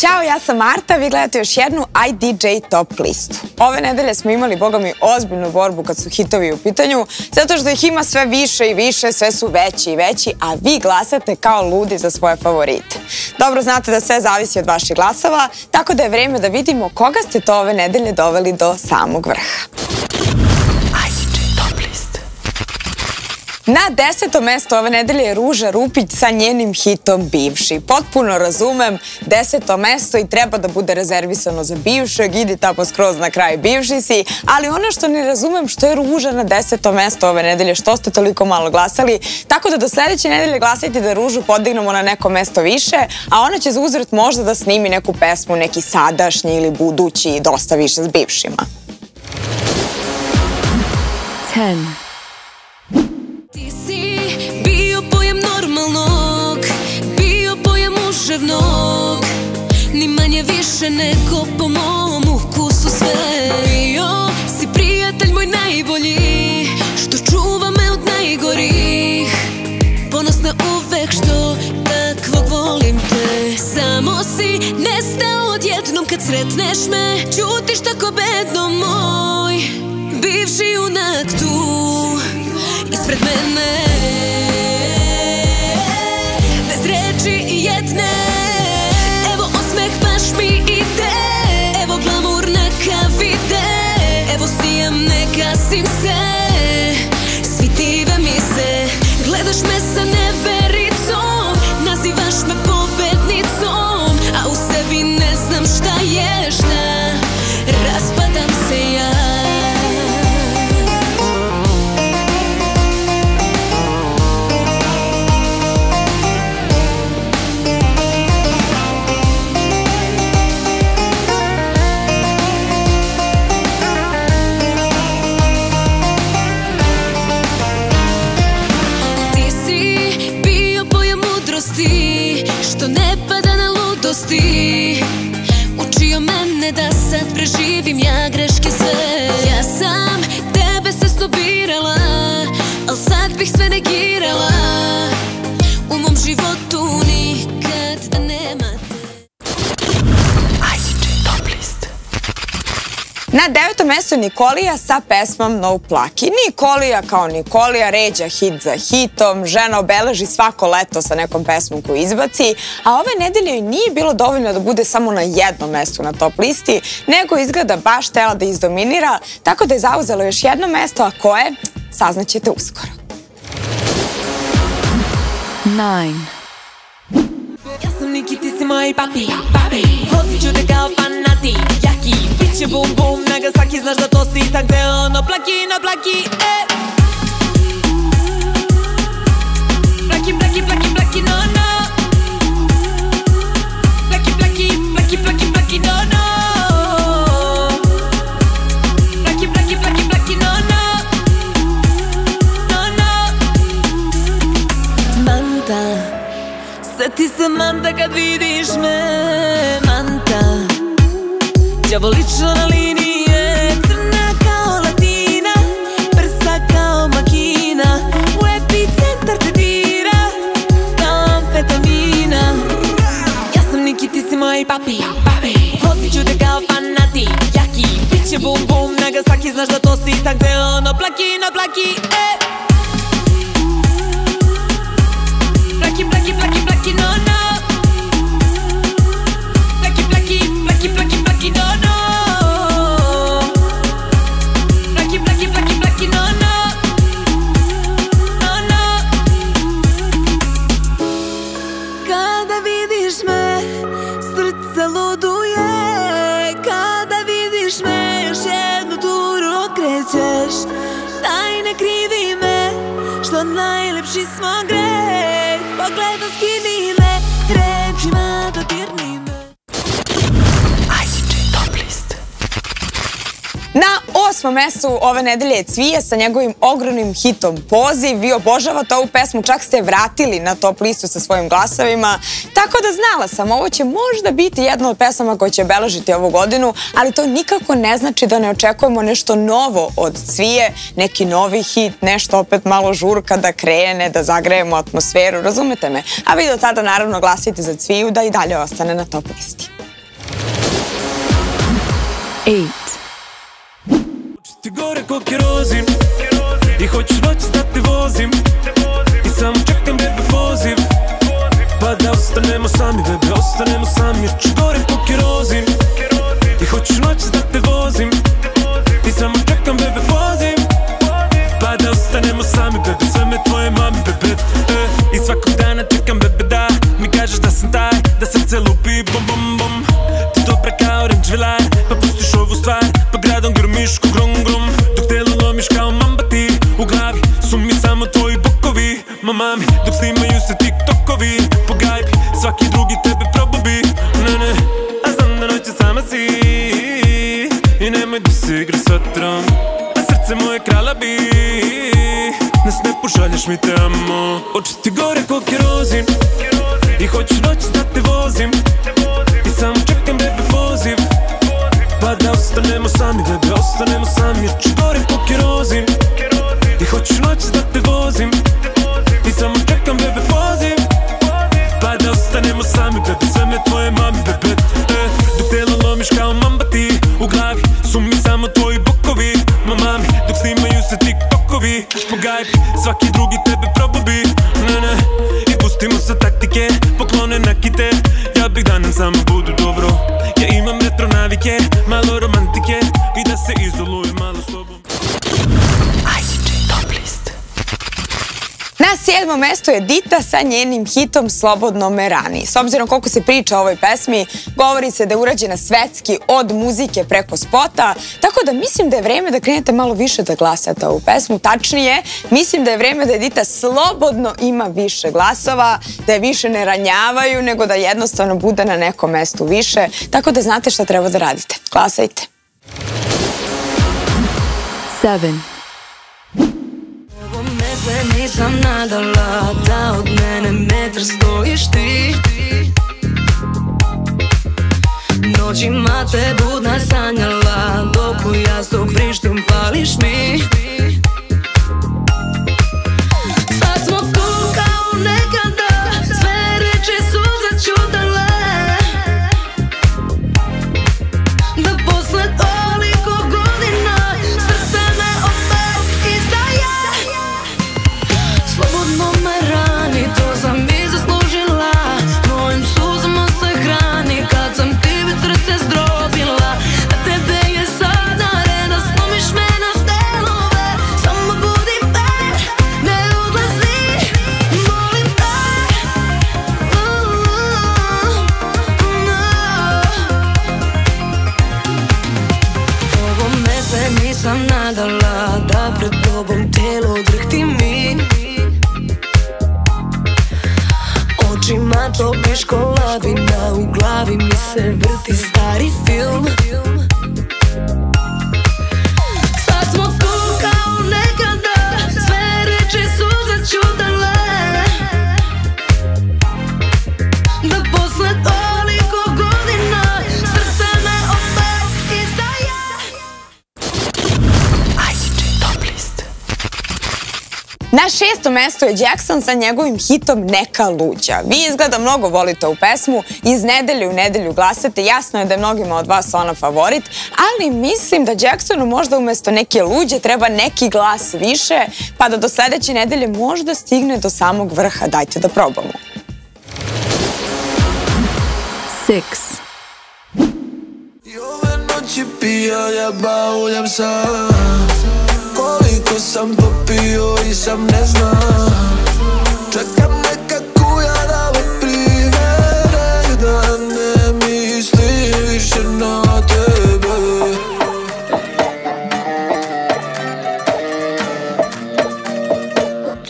Ćao, ja sam Marta, vi gledate još jednu IDJ Top listu. Ove nedelje smo imali, boga mi, ozbiljnu borbu kad su hitovi u pitanju, zato što ih ima sve više i više, sve su veći i veći, a vi glasate kao ludi za svoje favorite. Dobro znate da sve zavisi od vaših glasova, tako da je vreme da vidimo koga ste to ove nedelje doveli do samog vrha. Na deseto mesto ove nedelje je Ruža Rupić sa njenim hitom Bivši. Potpuno razumem, deseto mesto i treba da bude rezervisano za bivšeg, idi tamo skroz na kraj bivši si, ali ono što ne razumem što je Ruža na deseto mesto ove nedelje, što ste toliko malo glasali, tako da do sledeće nedelje glasajte da Ružu podignemo na neko mesto više, a ona će za uzvrat možda da snimi neku pesmu, neki sadašnji ili budući, dosta više s bivšima. 10 duševnog Ni manje više nego po mom ukusu sve. Bio si prijatelj moj najbolji Što čuva me od najgorih. Ponosna uvek što takvog volim te. Samo si nestao odjednom kad sretneš me. Ćutiš tako bedno moj Bivši junak tu Ispred mene Na devetom mestu Nikolija sa pesmom No Plaki. Nikolija kao Nikolija ređa hit za hitom, žena obeleži svako leto sa nekom pesmom koju izbaci, a ove nedelje nije bilo dovoljno da bude samo na jednom mestu na top listi, nego izgleda baš tela da izdominira, tako da je zauzelo još jedno mesto, a koje saznaćete uskoro. Nine. Ja sam Niki, ti si moj papi, papi. Hotit ću te kao fanati, jaki, bit će bum bum, Nagasaki, znaš da to si tak ono plaki na plaki, e. Plaki, plaki, plaki, plaki, no, no. Mestu ove nedelje je Cvije sa njegovim ogromnim hitom Poziv. Vi obožavate ovu pesmu, čak ste vratili na top listu sa svojim glasovima. Tako da znala sam, ovo će možda biti jedna od pesama koja će obeležiti ovu godinu, ali to nikako ne znači da ne očekujemo nešto novo od Cvije, neki novi hit, nešto opet malo žurka da krene, da zagrejemo atmosferu, razumete me? A vi do tada naravno glasite za Cviju da i dalje ostane na top listi. eight, Ti gore ko kerozin. I hoćeš noć da te vozim. I samo čekam bebe poziv. Pa da ostanemo sami bebe Ostanemo sami. Jer ću gore ko kerozin. I hoćeš noć da te vozim. I samo čekam bebe poziv. Pa da ostanemo sami bebe Sve me tvoje mami bebe pošalješ mi te amo Oči ti gore ko kerozin. I hoćeš sedmom mestu je Dita sa njenim hitom Slobodno me rani. S obzirom koliko se priča o ovoj pesmi, govori se da je urađena svetski od muzike preko spota, tako da mislim da je vreme da krenete malo više da glasate ovu pesmu. Tačnije, mislim da je vreme da Edita slobodno ima više glasova, da je više ne ranjavaju, nego da jednostavno bude na nekom mestu više, tako da znate šta treba da radite. Glasajte. seven, Ovo me se nisam nadala Da od mene metar stojiš ti. Noćima te budna sanjala Dok u jastuk vrištim pališ mi nisam nadala Da pred tobom telo drhti mi. Očima topiš ko lavina U glavi mi se vrti stari film Šestom mestu je Jackson sa njegovim hitom Neka luđa. Vi izgleda mnogo volite ovu pesmu, iz nedelje u nedelju glasate, jasno je da je mnogima od vas ona favorit, ali mislim da Jacksonu možda umesto neke luđe treba neki glas više, pa da do sledeće nedelje možda stigne do samog vrha. Dajte da probamo. six, I ove noći pija ja bauljam sam Koliko sam popio i sam ne znam. Čekam neka kuja da me privede Da ne mislim više na tebe.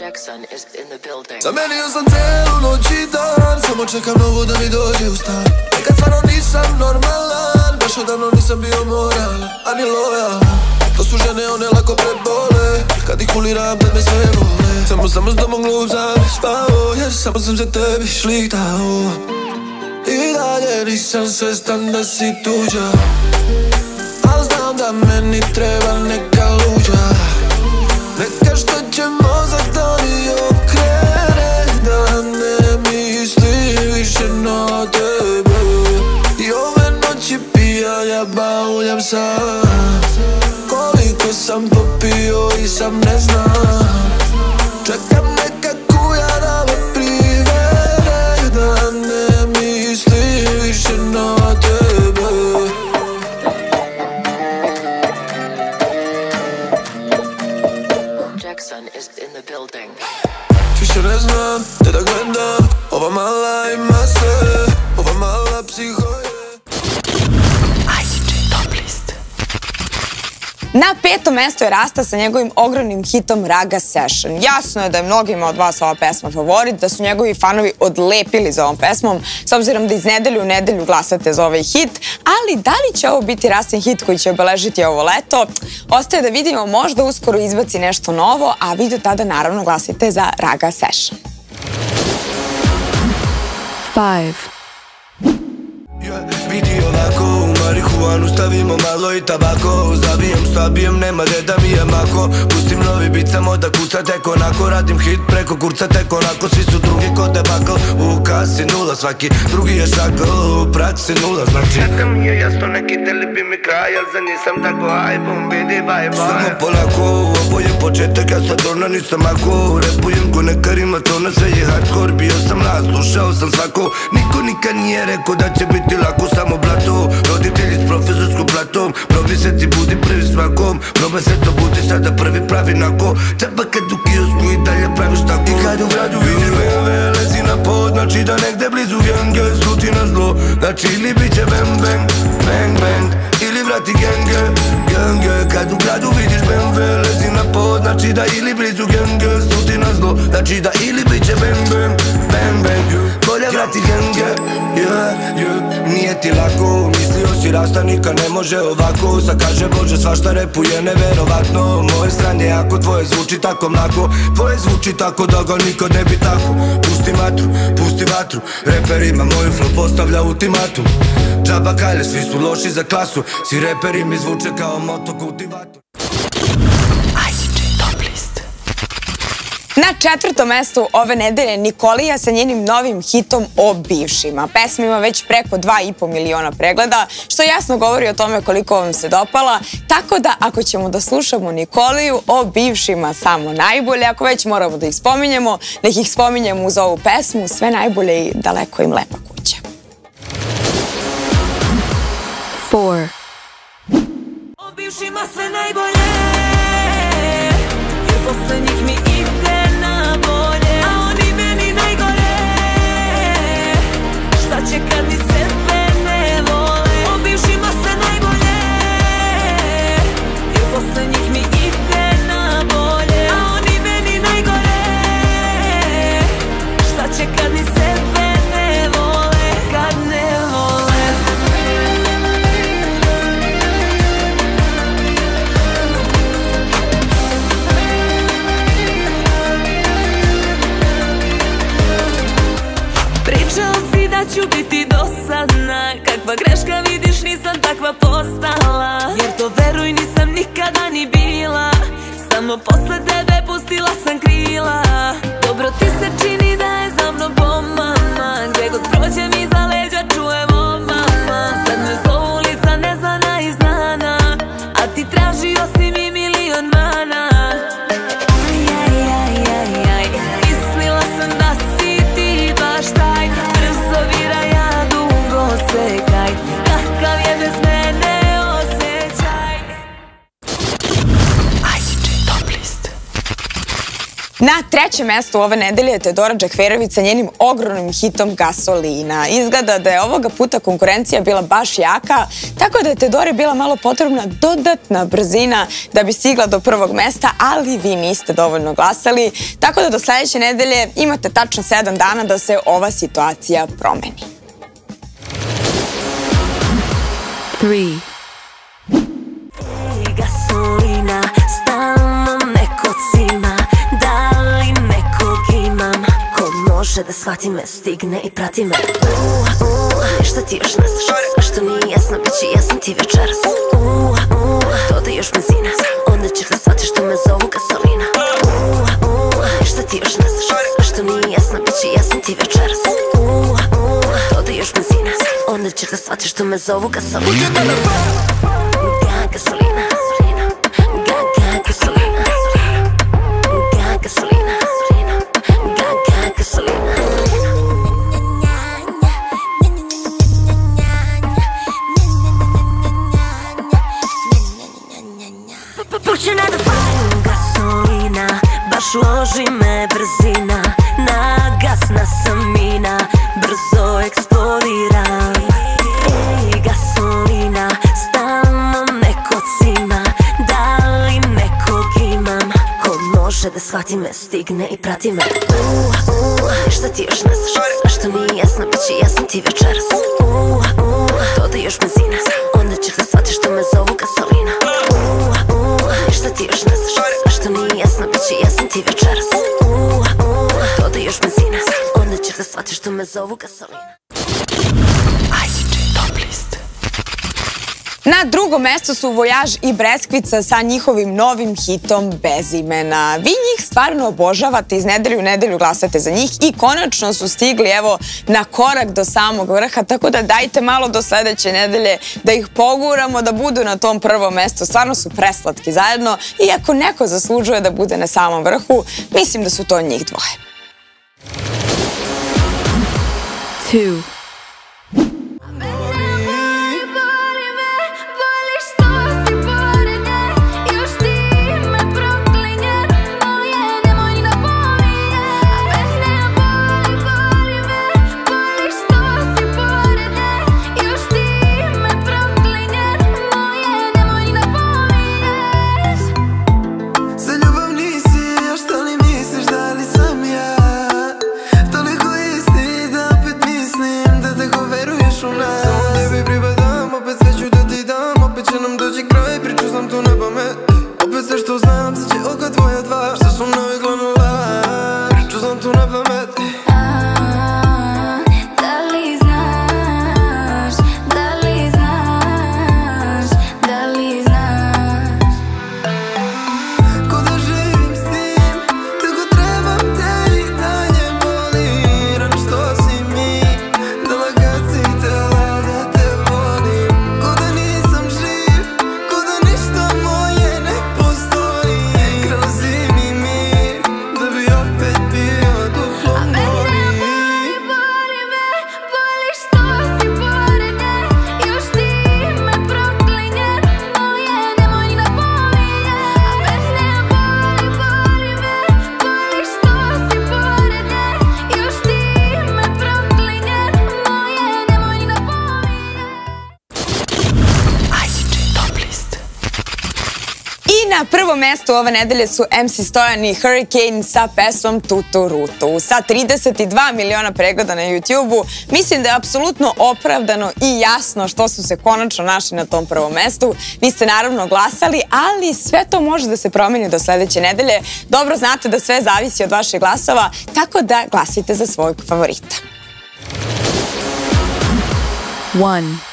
Jackson is in the building. Zamenio sam celu noć i dan Samo čekam novo da mi dođe u stan. Nekad stvarno nisam normalan Baš odavno nisam bio moralan Ani lojalan To su žene, one lako prebole. Kad ih kuliram, da me sve vole. Samo, samo s domom glup sam spao Jer samo sam za tebi šliktao. I dalje nisam svestan da si tuđa. Al znam da meni treba neka luđa sam popio i sam ne znam. Čekam Mestu je Rasta sa njegovim ogromnim hitom Raga Session. Jasno je da je mnogima od vas ova pesma favorit, da su njegovi fanovi odlepili za ovom pesmom, s obzirom da iz nedelju u nedelju glasate za ovaj hit, ali da li će ovo biti Rastin hit koji će obeležiti ovo leto? Ostaje da vidimo, možda uskoro izbaci nešto novo, a vi do tada naravno glasite za Raga Session. Five. Yeah, Marihuanu stavimo malo i tabako. Zabijem, sabijem, nema reda mi je mako. Pustim novi bit samo da kuca tek onako. Radim hit preko kurca tek onako. Svi su drugi ko debakl U kasi nula, svaki. Drugi je šakl U praksi nula, znači. Čeka mi je jasno neki deli bi mi kraj Al za nisam tako aj bum vidi bye bye. Samo polako, ovo je početak, ja sad ona nisam ako. Repujem ko neka rima, to na sve je hardcore. Bio sam mlad, slušao sam svako. Niko nikad nije rekao da će biti lako Samo blato, roditelji profesorskom platom. Probi se ti budi prvi svakom Probaj se to budi sada prvi pravi nako Treba kad u kiosku i dalje praviš tako. I kad u gradu vidiš BMW, lezi na pod Znači da negde blizu genge, sluti na zlo. Znači ili bit će bang bang, bang bang Ili vrati genge, genge. Kad u gradu vidiš BMW, lezi na pod Znači da ili blizu genge, sluti na zlo Znači da ili bit će bang bang, bang bang. Bolje vrati genge, yeah, yeah. Nije ti lako, mislio si rasta nikad ne može ovako. Sad kaže Bože svašta repuje neverovatno. Moje stranje jako, tvoje zvuči tako mlako. Tvoje zvuči tako da ga nikad ne bi tako. Pusti matru, pusti vatru Reperima moju flow postavlja ultimatum Džaba kalje, svi su loši za klasu. Svi Reperi mi zvuče kao motokultivator. Na četvrtom mestu ove nedelje Nikolija sa njenim novim hitom o bivšima. Pesma ima već preko 2,5 miliona pregleda, što jasno govori o tome koliko vam se dopala. Tako da, ako ćemo da slušamo Nikoliju o bivšima samo najbolje, ako već moramo da ih spominjemo, nek ih spominjemo uz ovu pesmu, sve najbolje i daleko im lepa kuća. 4 bivšima sve najbolje. Jer posle njih mi ide na bolje A oni meni najgore. Šta će kad mi sebe si da ću biti dosadna. Kakva greška vidiš nisam takva postala. Jer to veruj nisam nikada ni bila. Samo posle Na trećem mestu ove nedelje je Teodora Džakverović sa njenim ogromnim hitom Gasolina. Izgleda da je ovoga puta konkurencija bila baš jaka, tako da je Teodori bila malo potrebna dodatna brzina da bi stigla do prvog mesta, ali vi niste dovoljno glasali, tako da do sledeće nedelje imate tačno 7 dana da se ova situacija promeni. Three. I gasolina može da shvati me Stigne i prati me. Uh, uh, Ništa ti još ne znaš? Sve što nije jasno Bit će jasno ti večeras. Uh, uh, Dodaj još benzina. Onda ćeš da shvatiš što me zovu gasolina. Uh, uh, Ništa ti još ne znaš? Sve što nije jasno Bit će jasno ti večeras. Uh, uh, Dodaj još benzina. Onda ćeš da shvatiš što me zovu gasolina Može da shvati me Stigne i prati me. Uh, uh, Šta ti još ne znaš? Zašto nije jasno Bit će jasno ti večeras. Uh, uh, Dodaj još benzina. Onda ćeš da shvatiš što me zovu gasolina. Šta ti još ne znaš? Zašto nije jasno Bit će jasno ti večeras. Uh, Dodaj još benzina. Onda ćeš da shvatiš što me zovu gasolina Na drugom mestu su Vojaž i Breskvica sa njihovim novim hitom Bez imena. Vi njih stvarno obožavate, iz nedelju u nedelju glasate za njih i konačno su stigli evo na korak do samog vrha, tako da dajte malo do sledeće nedelje da ih poguramo da budu na tom prvom mestu. Stvarno su preslatki zajedno i ako neko zaslužuje da bude na samom vrhu, mislim da su to njih dvoje. Two. Mestu ove nedelje su MC Stojan i Hurricane sa pesmom Tutu Rutu. Sa 32 miliona pregleda na YouTube-u, mislim da je apsolutno opravdano i jasno što su se konačno našli na tom prvom mestu. Vi ste naravno glasali, ali sve to može da se promeni do sledeće nedelje. Dobro znate da sve zavisi od vaših glasova, tako da glasite za svojeg favorita. One.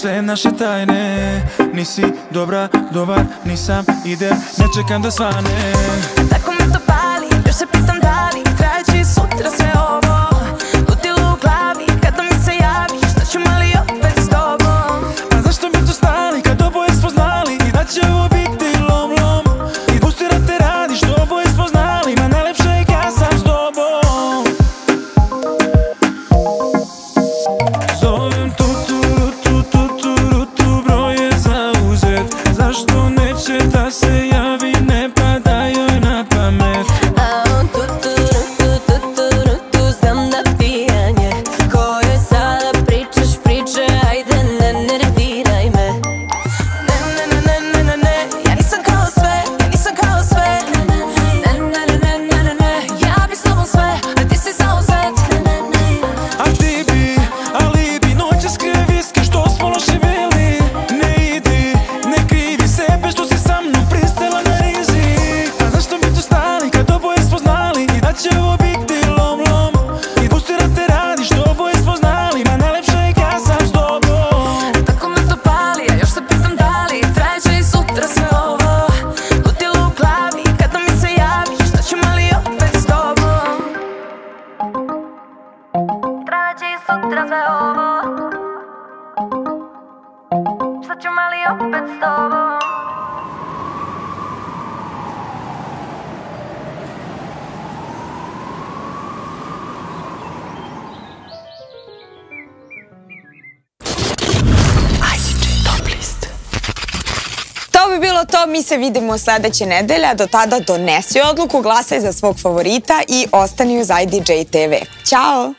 Sve naše tajne Nisi dobra, dobar, nisam idem, ne čekam da svane sutra sve ovo Šta ću mali opet s tobom To bi bilo to, mi se vidimo sledeće nedelje, a do tada donesi odluku, glasaj za svog favorita i ostani uz IDJ TV. Ćao!